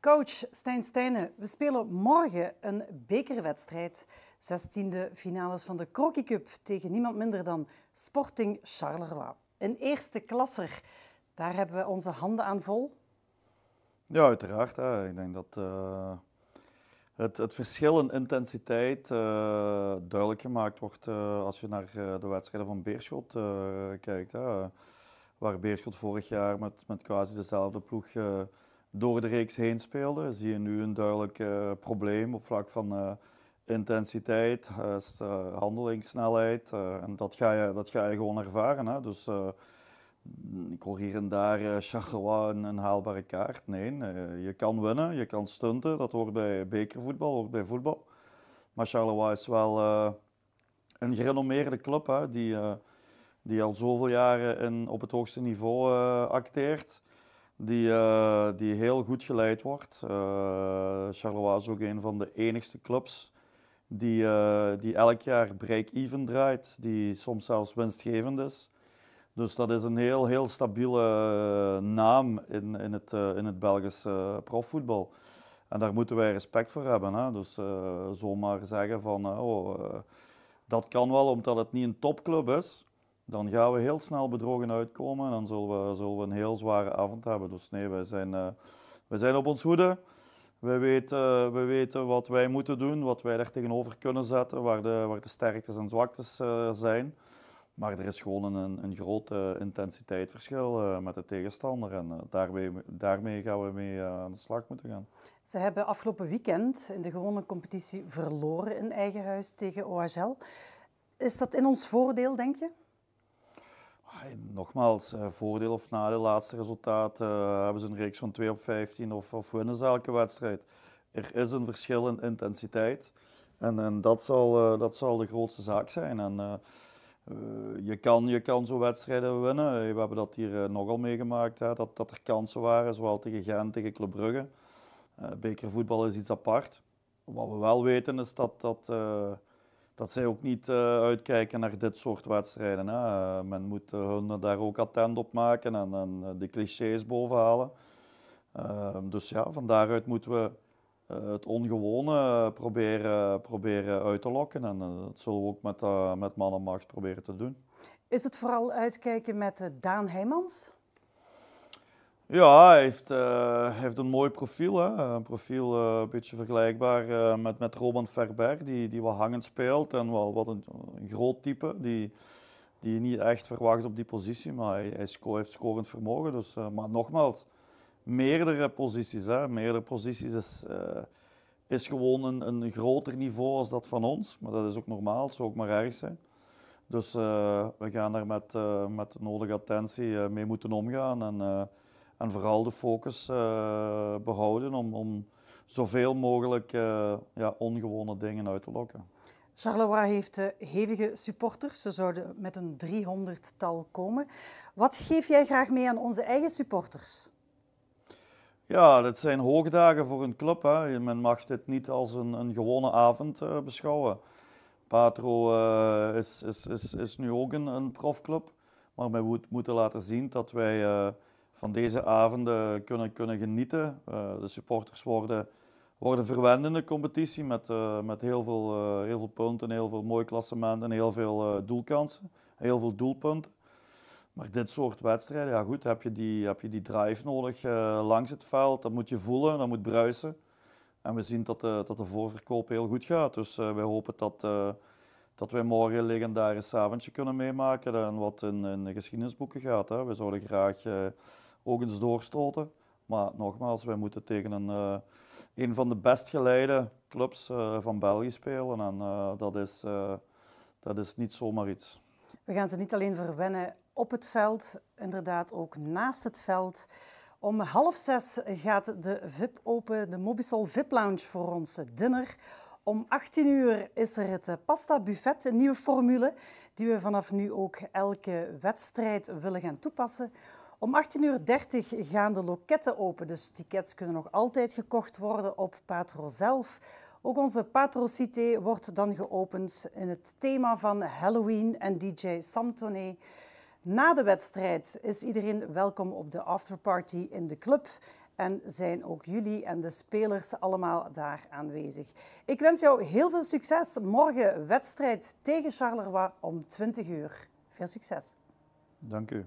Coach Stijn Stijnen, we spelen morgen een bekerwedstrijd. 16e finales van de Crocky Cup tegen niemand minder dan Sporting Charleroi. Een eerste klasser, daar hebben we onze handen aan vol. Ja, uiteraard. Ik denk dat uh, het, het, verschil in intensiteit uh, duidelijk gemaakt wordt uh, als je naar de wedstrijden van Beerschot kijkt. Hè. Waar Beerschot vorig jaar met, met quasi dezelfde ploeg door de reeks heen speelde, zie je nu een duidelijk probleem op vlak van intensiteit, handelingssnelheid. en dat ga, je, dat ga je gewoon ervaren. Hè. Dus ik hoor hier en daar uh, Charleroi een, een, haalbare kaart. Nee, uh, je kan winnen, je kan stunten. Dat hoort bij bekervoetbal, hoort bij voetbal. Maar Charleroi is wel uh, een gerenommeerde club hè, die, die al zoveel jaren in, op het hoogste niveau acteert. Die, die heel goed geleid wordt. Charleroi is ook een van de enigste clubs die, die elk jaar break-even draait. Die soms zelfs winstgevend is. Dus dat is een heel, heel stabiele eh, naam in, in, het, uh, in het Belgisch uh, profvoetbal. En daar moeten wij respect voor hebben. Hè? Dus uh, zomaar zeggen van, oh, dat kan wel omdat het niet een topclub is. Dan gaan we heel snel bedrogen uitkomen en dan zullen we, zullen we een heel zware avond hebben. Dus nee, wij zijn, wij zijn op ons hoede. Wij weten, wij weten wat wij moeten doen, wat wij er tegenover kunnen zetten, waar de, waar de sterktes en zwaktes zijn. Maar er is gewoon een, een groot intensiteitsverschil uh, met de tegenstander. En uh, daarmee, daarmee gaan we mee uh, aan de slag moeten gaan. Ze hebben afgelopen weekend in de gewone competitie verloren in eigen huis tegen OHL. Is dat in ons voordeel, denk je? Nogmaals, voordeel of nadeel, laatste resultaat. hebben ze een reeks van 2 op 15 of, of winnen ze elke wedstrijd? Er is een verschil in intensiteit. En, en dat, zal, dat zal de grootste zaak zijn. En, je, kan, je kan zo wedstrijden winnen. We hebben dat hier nogal meegemaakt, hè, dat, dat er kansen waren, zowel tegen Gent, tegen Club Brugge. Bekervoetbal is iets apart. Wat we wel weten is dat, dat, dat zij ook niet uitkijken naar dit soort wedstrijden. Hè. men moet hun daar ook attent op maken en, en de clichés bovenhalen. dus ja, van daaruit moeten we eh, het ongewone proberen, proberen uit te lokken. En eh, dat zullen we ook met, met man en macht proberen te doen. Is het vooral uitkijken met Daan Heijmans? Ja, hij heeft, uh, heeft een mooi profiel. Hè? Een profiel uh, een beetje vergelijkbaar uh, met, met Roman Verberg, die, die wat hangend speelt. En wel wat een, een, groot type, die, die je niet echt verwacht op die positie. Maar hij, hij heeft scorend vermogen. Dus, maar nogmaals, meerdere posities. Hè. Meerdere posities is, is gewoon een, een groter niveau als dat van ons. Maar dat is ook normaal, het zou ook maar erg zijn. Dus we gaan daar met, met nodige attentie mee moeten omgaan. En, en vooral de focus behouden om, om zoveel mogelijk ja, ongewone dingen uit te lokken. Charleroi heeft hevige supporters. Ze zouden met een 300-tal komen. Wat geef jij graag mee aan onze eigen supporters? Ja, dat zijn hoogdagen voor een club. Hè. Men mag dit niet als een, een gewone avond uh, beschouwen. Patro uh, is, is, is, is nu ook een, een profclub. Maar wij moet, moeten laten zien dat wij uh, van deze avonden kunnen, kunnen genieten. de supporters worden, worden verwend in de competitie met, met heel, veel, heel veel punten, heel veel mooi klassementen en heel veel doelkansen. Heel veel doelpunten. Maar dit soort wedstrijden, ja goed, heb je die, heb je die drive nodig langs het veld. Dat moet je voelen, dat moet bruisen. En we zien dat de, dat de voorverkoop heel goed gaat. Dus uh, wij hopen dat, uh, dat wij morgen een legendarisch avondje kunnen meemaken en wat in, in de geschiedenisboeken gaat. Hè. We zouden graag ook eens doorstoten. Maar nogmaals, wij moeten tegen een, een van de best geleide clubs van België spelen. En dat, is, dat is niet zomaar iets. We gaan ze niet alleen verwennen op het veld, inderdaad ook naast het veld. Om half zes gaat de VIP open, de Mobisol VIP Lounge voor ons dinner. Om 18 uur is er het pasta buffet, een nieuwe formule die we vanaf nu ook elke wedstrijd willen gaan toepassen. Om 18.30 uur gaan de loketten open, dus tickets kunnen nog altijd gekocht worden op Patro zelf. Ook onze Patro Cité wordt dan geopend in het thema van Halloween en DJ Samtoné. Na de wedstrijd is iedereen welkom op de afterparty in de club. en zijn ook jullie en de spelers allemaal daar aanwezig. Ik wens jou heel veel succes. Morgen wedstrijd tegen Charleroi om 20 uur. Veel succes. Dank u.